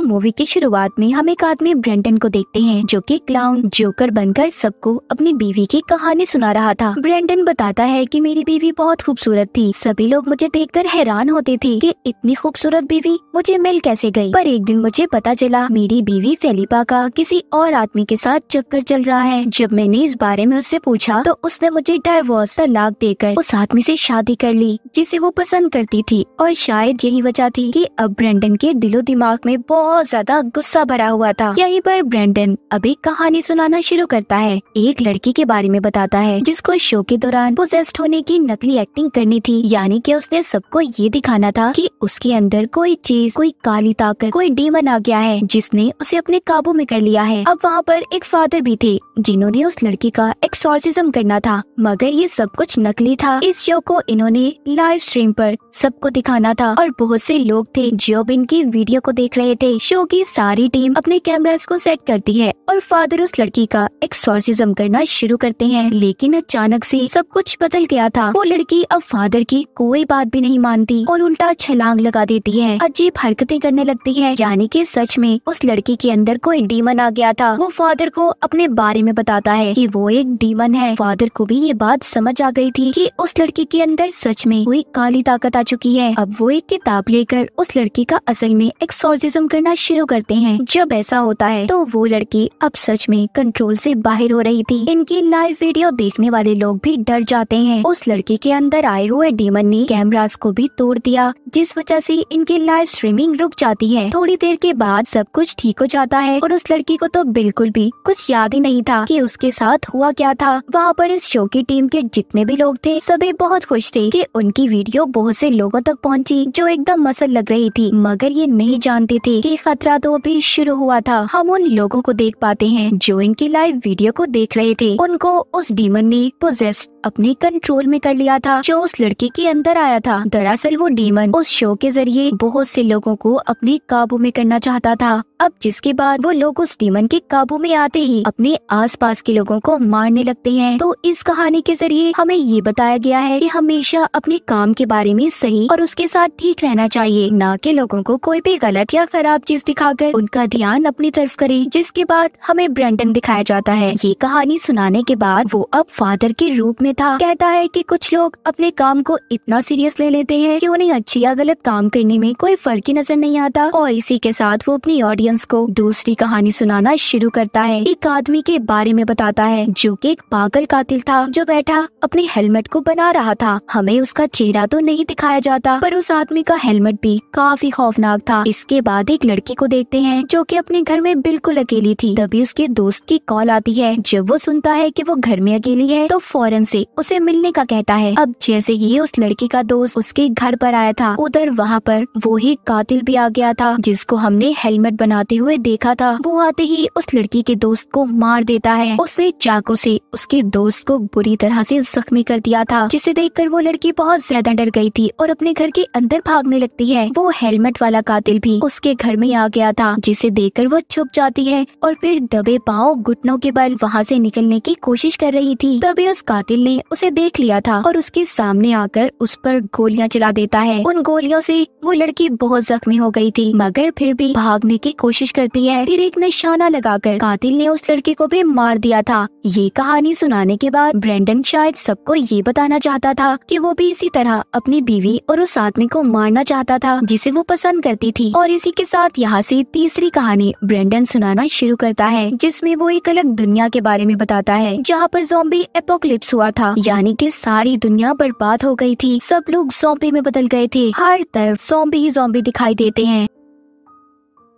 Movie की शुरुआत में हम एक आदमी ब्रेंटन को देखते हैं, जो कि क्लाउन जोकर बनकर सबको अपनी बीवी की कहानी सुना रहा था। ब्रेंटन बताता है कि मेरी बीवी बहुत खूबसूरत थी। सभी लोग मुझे देखकर हैरान होते थे कि इतनी खूबसूरत बीवी मुझे मिल कैसे गई। पर एक दिन मुझे पता चला, मेरी बीवी फेलिपा का किसी और आदमी के साथ चक्कर चल रहा है। जब मैंने इस बारे में उससे पूछा तो उसने मुझे डाइवोर्स तलाक देकर उस आदमी से शादी कर ली, जिसे वो पसंद करती थी। और शायद यही वजह थी कि अब ब्रेंडन के दिलो दिमाग में बहुत ज़्यादा गुस्सा भरा हुआ था। यहीं पर ब्रेंडन अभी कहानी सुनाना शुरू करता है। एक लड़की के बारे में बताता है, जिसको शो के दौरान पोजेस्ट होने की नकली एक्टिंग करनी थी। यानी कि उसने सबको ये दिखाना था कि उसके अंदर कोई चीज़, कोई काली ताकत, कोई डीमन आ गया है, जिसने उसे अपने काबू में कर लिया है। अब वहाँ पर एक फादर भी थे, जिन्होंने उस लड़की का एक्सोर्सिज्म करना था। मगर ये सब कुछ नकली था। इस शो को इन्होंने लाइव स्ट्रीम पर सबको दिखाना था। और बहुत से लोग थे जो इनकी वीडियो को देख रहे थे। शो की सारी टीम अपने कैमरास को सेट करती है और फादर उस लड़की का एक्सोर्सिज्म करना शुरू करते हैं। लेकिन अचानक से सब कुछ बदल गया था। वो लड़की अब फादर की कोई बात भी नहीं मानती और उल्टा छलांग लगा देती है। अजीब हरकतें करने लगती है। यानी कि सच में उस लड़की के अंदर कोई डीमन आ गया था। वो फादर को अपने बारे में बताता है कि वो एक डीमन है। फादर को भी ये बात समझ आ गई थी कि उस लड़की के अंदर सच में कोई काली ताकत आ चुकी है। अब वो एक किताब लेकर उस लड़की का असल में एक्सोर्सिज्म करना शुरू करते हैं। जब ऐसा होता है तो वो लड़की अब सच में कंट्रोल से बाहर हो रही थी। इनकी लाइव वीडियो देखने वाले लोग भी डर जाते हैं। उस लड़की के अंदर आए हुए डीमन ने कैमरास को भी तोड़ दिया, जिस वजह से इनकी लाइव स्ट्रीमिंग रुक जाती है। थोड़ी देर के बाद सब कुछ ठीक हो जाता है, और उस लड़की को तो बिल्कुल भी कुछ याद ही नहीं था कि उसके साथ हुआ क्या था। वहाँ पर इस शो की टीम के जितने भी लोग थे, सभी बहुत खुश थे कि उनकी वीडियो बहुत से लोगों तक पहुँची, जो एकदम मसल लग रही थी। मगर ये नहीं जानते थे कि खतरा तो अभी शुरू हुआ था। हम उन लोगों को देख पाते हैं जो इनकी लाइव वीडियो को देख रहे थे। उनको उस डीमन ने पोजेस्ट अपने कंट्रोल में कर लिया था, जो उस लड़की के अंदर आया था। दरअसल वो डीमन उस शो के ज़रिए बहुत से लोगों को अपने काबू में करना चाहता था। अब जिसके बाद वो लोग उस डीमन के काबू में आते ही अपने आसपास के लोगों को मारने लगते हैं। तो इस कहानी के ज़रिए हमें ये बताया गया है कि हमेशा अपने काम के बारे में सही और उसके साथ ठीक रहना चाहिए, न कि लोगों को कोई भी गलत या खराब चीज़ दिखाकर उनका ध्यान अपनी तरफ़ करे, जिसके बाद हमें ब्रेंटन दिखाया जाता है। ये कहानी सुनाने के बाद वो अब फादर के रूप में था। कहता है की कुछ लोग अपने काम को इतना सीरियस ले लेते हैं की उन्हें अच्छी या गलत काम करने में कोई फ़र्क ही नज़र नहीं आता और इसी के साथ वो अपनी ऑडियंस ऑडियंस को दूसरी कहानी सुनाना शुरू करता है। एक आदमी के बारे में बताता है, जो कि एक पागल कातिल था, जो बैठा अपने हेलमेट को बना रहा था। हमें उसका चेहरा तो नहीं दिखाया जाता, पर उस आदमी का हेलमेट भी काफ़ी खौफनाक था। इसके बाद एक लड़की को देखते हैं, जो कि अपने घर में बिल्कुल अकेली थी। तभी उसके दोस्त की कॉल आती है। जब वो सुनता है कि वो घर में अकेली है तो फ़ौरन से उसे मिलने का कहता है। अब जैसे ही उस लड़की का दोस्त उसके घर पर आया था, उधर वहाँ पर वो ही कातिल भी आ गया था, जिसको हमने हेलमेट बना आते हुए देखा था। वो आते ही उस लड़की के दोस्त को मार देता है। उसने चाकू से उसके दोस्त को बुरी तरह से जख्मी कर दिया था, जिसे देखकर वो लड़की बहुत ज़्यादा डर गई थी और अपने घर के अंदर भागने लगती है। वो हेलमेट वाला कातिल भी उसके घर में आ गया था, जिसे देखकर वो छुप जाती है और फिर दबे पाओ घुटनों के बल वहाँ से निकलने की कोशिश कर रही थी। तभी उस कातिल ने उसे देख लिया था और उसके सामने आकर उस पर गोलियाँ चला देता है। उन गोलियों से वो लड़की बहुत जख्मी हो गई थी, मगर फिर भी भागने की करती है। फिर एक निशाना लगाकर कातिल ने उस लड़के को भी मार दिया था। ये कहानी सुनाने के बाद ब्रेंडन शायद सबको ये बताना चाहता था कि वो भी इसी तरह अपनी बीवी और उस आदमी को मारना चाहता था, जिसे वो पसंद करती थी। और इसी के साथ यहाँ से तीसरी कहानी ब्रेंडन सुनाना शुरू करता है, जिसमें वो एक अलग दुनिया के बारे में बताता है, जहाँ पर जोम्बी एपोक्लिप्स हुआ था। यानी कि सारी दुनिया बर्बाद हो गई थी। सब लोग जोम्बी में बदल गए थे। हर तरफ़ जोम्बी ही जोम्बी दिखाई देते हैं।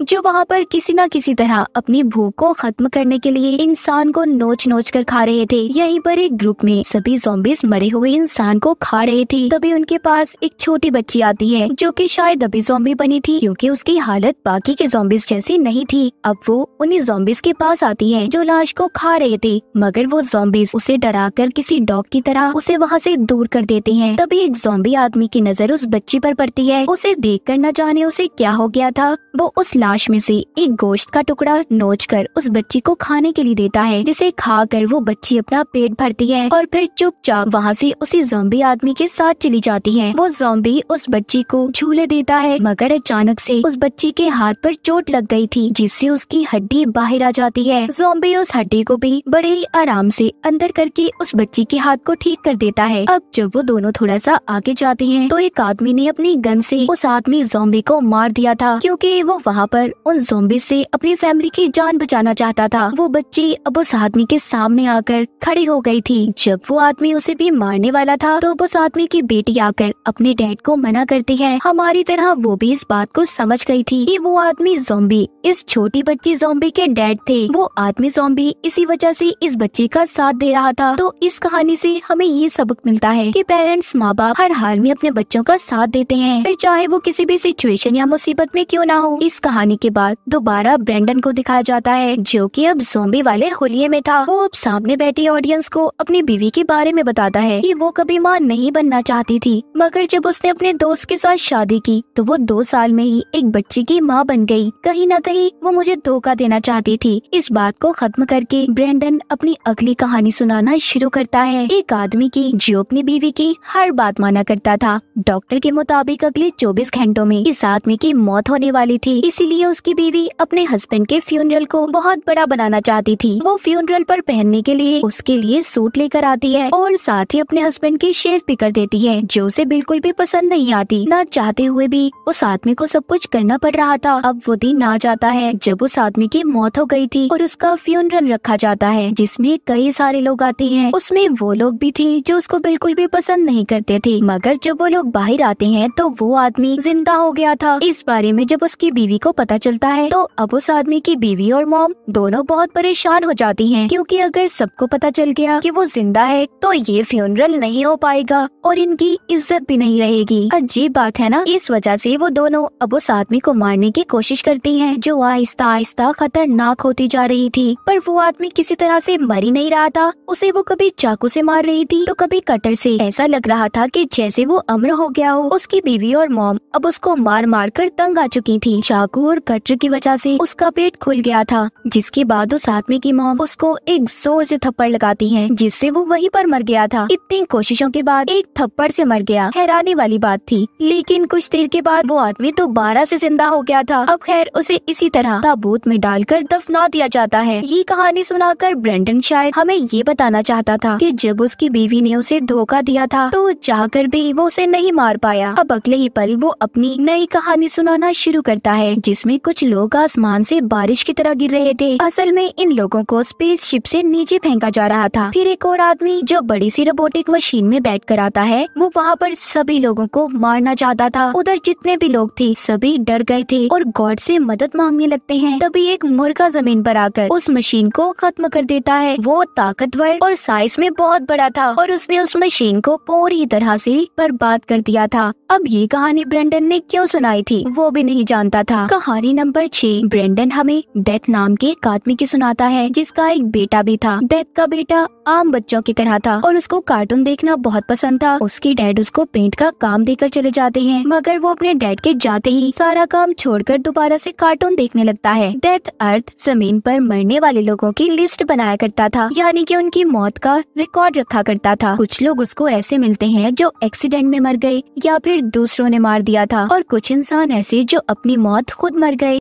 जो वहाँ पर किसी न किसी तरह अपनी भूख को खत्म करने के लिए इंसान को नोच नोच कर खा रहे थे। यहीं पर एक ग्रुप में सभी जोम्बिस मरे हुए इंसान को खा रहे थे। तभी उनके पास एक छोटी बच्ची आती है, जो कि शायद अभी जोम्बी बनी थी, क्योंकि उसकी हालत बाकी के जोम्बिस जैसी नहीं थी। अब वो उन्हीं जोम्बिस के पास आती है, जो लाश को खा रहे थे। मगर वो जोम्बिस उसे डरा कर किसी डॉग की तरह उसे वहाँ से दूर कर देते हैं। तभी एक जोम्बी आदमी की नज़र उस बच्ची पर पड़ती है। उसे देख कर न जाने उसे क्या हो गया था। वो उस लाश में से एक गोश्त का टुकड़ा नोच कर उस बच्ची को खाने के लिए देता है, जिसे खा कर वो बच्ची अपना पेट भरती है और फिर चुपचाप वहाँ से उसी जोम्बी आदमी के साथ चली जाती है। वो जोम्बी उस बच्ची को झूले देता है, मगर अचानक से उस बच्ची के हाथ पर चोट लग गई थी, जिससे उसकी हड्डी बाहर आ जाती है। जोम्बी उस हड्डी को भी बड़े ही आराम से अंदर करके उस बच्ची के हाथ को ठीक कर देता है। अब जब वो दोनों थोड़ा सा आगे जाते हैं तो एक आदमी ने अपनी गन से उस आदमी जोम्बी को मार दिया था, क्योंकि वो वहाँ पर उन जोम्बी से अपनी फैमिली की जान बचाना चाहता था। वो बच्ची अब उस आदमी के सामने आकर खड़ी हो गई थी। जब वो आदमी उसे भी मारने वाला था तो उस आदमी की बेटी आकर अपने डैड को मना करती है। हमारी तरह वो भी इस बात को समझ गई थी कि वो आदमी जोम्बी इस छोटी बच्ची जोम्बी के डैड थे। वो आदमी जोम्बी इसी वजह से इस बच्चे का साथ दे रहा था। तो इस कहानी से हमें ये सबक मिलता है कि पेरेंट्स माँ बाप हर हाल में अपने बच्चों का साथ देते हैं। फिर चाहे वो किसी भी सिचुएशन या मुसीबत में क्यों ना हो, इस कहानी के बाद दोबारा ब्रेंडन को दिखाया जाता है, जो कि अब जोम्बी वाले होलिये में था। वो अब सामने बैठी ऑडियंस को अपनी बीवी के बारे में बताता है कि वो कभी माँ नहीं बनना चाहती थी। मगर जब उसने अपने दोस्त के साथ शादी की तो वो दो साल में ही एक बच्चे की माँ बन गई। कहीं न कहीं वो मुझे धोखा देना चाहती थी। इस बात को खत्म करके ब्रेंडन अपनी अगली कहानी सुनाना शुरू करता है। एक आदमी की, जो अपनी बीवी की हर बात माना करता था। डॉक्टर के मुताबिक अगले 24 घंटों में इस आदमी की मौत होने वाली थी। इसीलिए उसकी बीवी अपने हस्बैंड के फ्यूनरल को बहुत बड़ा बनाना चाहती थी। वो फ्यूनरल पर पहनने के लिए उसके लिए सूट लेकर आती है और साथ ही अपने हस्बैंड की शेव भी कर देती है, जो उसे बिल्कुल भी पसंद नहीं आती। न चाहते हुए भी उस आदमी को सब कुछ करना पड़ रहा था। अब वो दिन आ जाता है जब उस आदमी की मौत हो गई थी और उसका फ्यूनरल रखा जाता है, जिसमें कई सारे लोग आते हैं। उसमें वो लोग भी थे जो उसको बिल्कुल भी पसंद नहीं करते थे। मगर जब वो लोग बाहर आते हैं तो वो आदमी ज़िंदा हो गया था। इस बारे में जब उसकी बीवी को पता चलता है तो अब उस आदमी की बीवी और मॉम दोनों बहुत परेशान हो जाती हैं, क्योंकि अगर सबको पता चल गया कि वो ज़िंदा है तो ये फ्यूनरल नहीं हो पाएगा और इनकी इज़्ज़त भी नहीं रहेगी। अजीब बात है ना? इस वजह से वो दोनों अब उस आदमी को मारने की कोशिश करती हैं, जो आहिस्ता आहिस्ता खतरनाक होती जा रही थी। पर वो आदमी किसी तरह से मर ही नहीं रहा था, उसे वो कभी चाकू से मार रही थी तो कभी कटर से। ऐसा लग रहा था कि जैसे वो अम्र हो गया हो, उसकी बीवी और मॉम अब उसको मार मार कर तंग आ चुकी थी। चाकू और कटर की वजह से उसका पेट खुल गया था, जिसके बाद उस आदमी की मॉम उसको एक ज़ोर से थप्पड़ लगाती है, जिससे वो वहीं पर मर गया था। इतनी कोशिशों के बाद एक थप्पड़ से मर गया। हैरानी वाली बात थी, लेकिन कुछ देर के बाद वो आदमी दोबारा से ज़िंदा हो गया था। अब खैर, उसे इसी तरह ताबूत में डालकर दफना दिया जाता है। ये कहानी सुनाकर ब्रेंडन शायद हमें ये बताना चाहता था कि जब उसकी बीवी ने उसे धोखा दिया था तो चाहकर भी वो उसे नहीं मार पाया। अब अगले ही पल वो अपनी नई कहानी सुनाना शुरू करता है जिसमें कुछ लोग आसमान से बारिश की तरह गिर रहे थे। असल में इन लोगों को स्पेस शिप से नीचे फेंका जा रहा था। फिर एक और आदमी जो बड़ी सी रोबोटिक मशीन में बैठ कर आता है, वो वहाँ पर सभी लोगों को मारना चाहता था। उधर जितने भी लोग थे, सभी डर गए थे और गॉड से मदद मांगने लगते हैं। तभी एक मुर्गा ज़मीन पर आकर उस मशीन को खत्म कर देता है। वो ताकतवर और साइज़ में बहुत बड़ा था और उसने उस मशीन को पूरी तरह से बर्बाद कर दिया था। अब ये कहानी ब्रेंडन ने क्यों सुनाई थी, वो भी नहीं जानता था। कहानी नंबर छह, ब्रेंडन हमें डेथ नाम के एक आदमी की सुनाता है, जिसका एक बेटा भी था। डेथ का बेटा आम बच्चों की तरह था और उसको कार्टून देखना बहुत पसंद था। उसके डैड उसको पेंट का काम देकर चले जाते हैं, मगर वो अपने डैड के जाते ही सारा काम छोड़कर दोबारा से कार्टून देखने लगता है। डेथ अर्थ ज़मीन पर मरने वाले लोगों की लिस्ट बनाया करता था, यानी कि उनकी मौत का रिकॉर्ड रखा करता था। कुछ लोग उसको ऐसे मिलते हैं जो एक्सीडेंट में मर गए या फिर दूसरों ने मार दिया था, और कुछ इंसान ऐसे जो अपनी मौत खुद मर गए।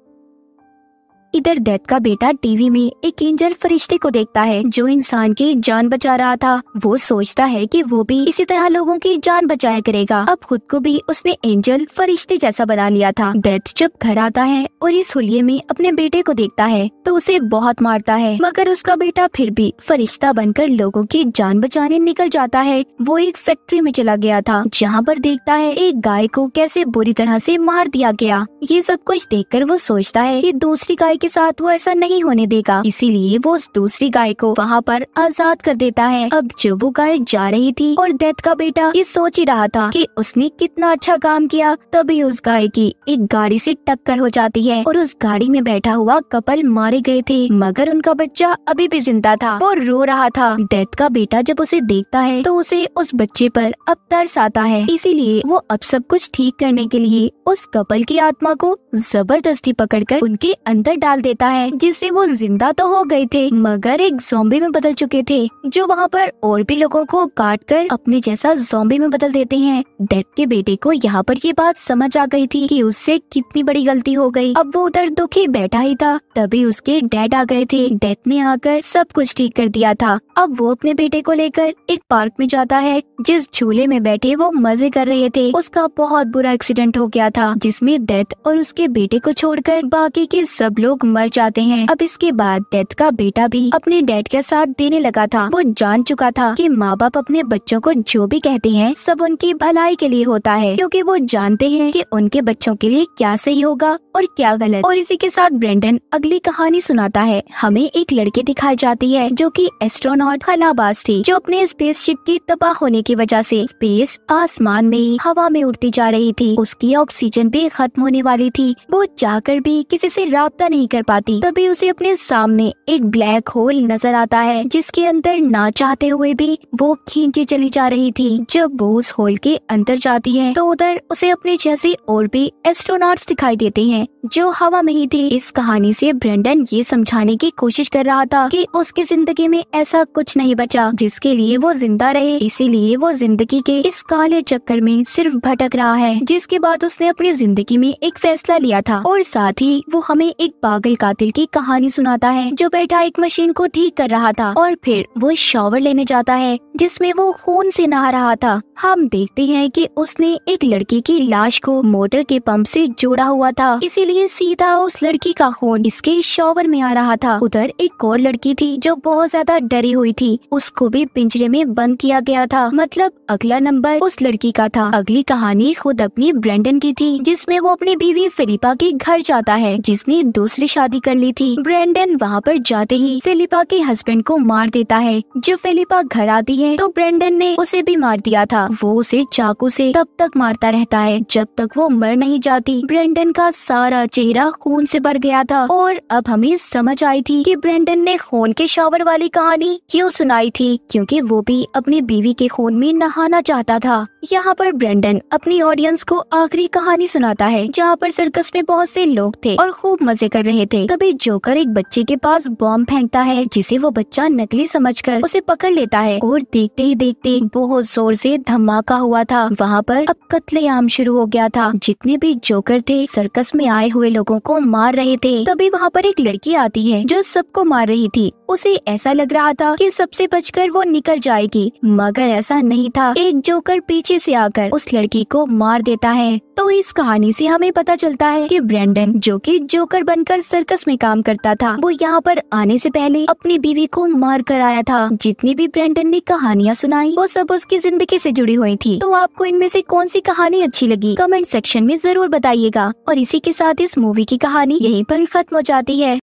इधर डेथ का बेटा टीवी में एक एंजल फरिश्ते को देखता है, जो इंसान की जान बचा रहा था। वो सोचता है कि वो भी इसी तरह लोगों की जान बचाया करेगा। अब खुद को भी उसने एंजल फरिश्ते जैसा बना लिया था। डेथ जब घर आता है और इस हुलिये में अपने बेटे को देखता है तो उसे बहुत मारता है। मगर उसका बेटा फिर भी फरिश्ता बनकर लोगों की जान बचाने निकल जाता है। वो एक फैक्ट्री में चला गया था, जहाँ पर देखता है एक गाय को कैसे बुरी तरह से मार दिया गया। ये सब कुछ देखकर वो सोचता है कि दूसरी गाय के साथ वो ऐसा नहीं होने देगा। इसीलिए वो उस दूसरी गाय को वहाँ पर आज़ाद कर देता है। अब जब वो गाय जा रही थी और डेथ का बेटा ये सोच ही रहा था कि उसने कितना अच्छा काम किया, तभी उस गाय की एक गाड़ी से टक्कर हो जाती है और उस गाड़ी में बैठा हुआ कपल मारे गए थे। मगर उनका बच्चा अभी भी ज़िंदा था। वो रो रहा था। डेथ का बेटा जब उसे देखता है तो उसे उस बच्चे पर अब तरस आता है। इसीलिए वो अब सब कुछ ठीक करने के लिए उस कपल की आत्मा को ज़बरदस्ती पकड़कर उनके अंदर डाल देता है, जिससे वो ज़िंदा तो हो गए थे, मगर एक जोम्बी में बदल चुके थे, जो वहाँ पर और भी लोगों को काट कर अपने जैसा जोम्बी में बदल देते हैं। डेथ के बेटे को यहाँ पर ये बात समझ आ गई थी कि उससे कितनी बड़ी गलती हो गई। अब वो उधर दुखी बैठा ही था, तभी उसके डैड आ गए थे। डेथ ने आकर सब कुछ ठीक कर दिया था। अब वो अपने बेटे को लेकर एक पार्क में जाता है, जिस झूले में बैठे वो मज़े कर रहे थे। उसका बहुत बुरा एक्सीडेंट हो गया था, जिसमें डेथ और उसके बेटे को छोड़कर बाकी के सब लोग मर जाते हैं। अब इसके बाद डेथ का बेटा भी अपने डैड का साथ देने लगा था। वो जान चुका था कि माँ बाप अपने बच्चों को जो भी कहते हैं, सब उनकी भलाई के लिए होता है। क्योंकि वो जानते हैं कि उनके बच्चों के लिए क्या सही होगा और क्या गलत। और इसी के साथ ब्रेंडन अगली कहानी सुनाता है। हमें एक लड़की दिखाई जाती है जो कि एस्ट्रोनॉट खलाबाज थी, जो अपने स्पेसशिप की तबाह होने की वजह से स्पेस आसमान में ही हवा में उड़ती जा रही थी। उसकी ऑक्सीजन भी खत्म होने वाली थी। वो चाहकर भी किसी से राबता नहीं कर पाती। तभी उसे अपने सामने एक ब्लैक होल नज़र आता है, जिसके अंदर ना चाहते हुए भी वो खींची चली जा रही थी। जब वो उस होल के अंदर जाती है तो उधर उसे अपने जैसे और भी एस्ट्रोनॉट्स दिखाई देते हैं। जो हवा में ही थे, इस कहानी से ब्रेंडन ये समझाने की कोशिश कर रहा था कि उसकी ज़िंदगी में ऐसा कुछ नहीं बचा, जिसके लिए वो ज़िंदा रहे। इसीलिए वो ज़िंदगी के इस काले चक्कर में सिर्फ़ भटक रहा है, जिसके बाद उसने अपनी ज़िंदगी में एक फैसला लिया था। और साथ ही वो हमें एक पागल कातिल की कहानी सुनाता है, जो बैठा एक मशीन को ठीक कर रहा था और फिर वो शॉवर लेने जाता है। जिसमें वो खून से नहा रहा था। हम देखते हैं कि उसने एक लड़की की लाश को मोटर के पंप से जोड़ा हुआ था। इसीलिए सीधा उस लड़की का खून इसके शॉवर में आ रहा था। उधर एक और लड़की थी जो बहुत ज़्यादा डरी हुई थी। उसको भी पिंजरे में बंद किया गया था। मतलब अगला नंबर उस लड़की का था। अगली कहानी खुद अपनी ब्रेंडन की थी, जिसमें वो अपनी बीवी फिलिपा के घर जाता है, जिसने दूसरी शादी कर ली थी। ब्रेंडन वहाँ पर जाते ही फिलिपा के हस्बैंड को मार देता है। जब फिलिपा घर आती है। तो ब्रेंडन ने उसे भी मार दिया था। वो उसे चाकू से तब तक मारता रहता है, जब तक वो मर नहीं जाती। ब्रेंडन का सारा चेहरा खून से भर गया था और अब हमें समझ आई थी कि ब्रेंडन ने खून के शावर वाली कहानी क्यों सुनाई थी, क्योंकि वो भी अपनी बीवी के खून में नहाना चाहता था। यहाँ पर ब्रेंडन अपनी ऑडियंस को आखिरी कहानी सुनाता है, जहाँ पर सर्कस में बहुत से लोग थे और खूब मज़े कर रहे थे। तभी जोकर एक बच्चे के पास बॉम्ब फेंकता है, जिसे वो बच्चा नकली समझकर उसे पकड़ लेता है और देखते ही देखते बहुत ज़ोर से धमाका हुआ था। वहाँ पर अब कत्लेआम शुरू हो गया था। जितने भी जोकर थे, सर्कस में आए हुए लोगों को मार रहे थे। तभी वहाँ पर एक लड़की आती है, जो सबको मार रही थी। उसे ऐसा लग रहा था कि सबसे बचकर वो निकल जाएगी। मगर ऐसा नहीं था। एक जोकर पीछे से आकर उस लड़की को मार देता है। तो इस कहानी से हमें पता चलता है कि ब्रेंडन, जो कि जोकर बनकर सर्कस में काम करता था, वो यहाँ पर आने से पहले अपनी बीवी को मार कर आया था। जितनी भी ब्रेंडन ने कहानियाँ सुनाई, वो सब उसकी ज़िंदगी से जुड़ी हुई थी। तो आपको इनमें से कौन सी कहानी अच्छी लगी? कमेंट सेक्शन में ज़रूर बताइएगा। और इसी के साथ इस मूवी की कहानी यहीं पर खत्म हो जाती है।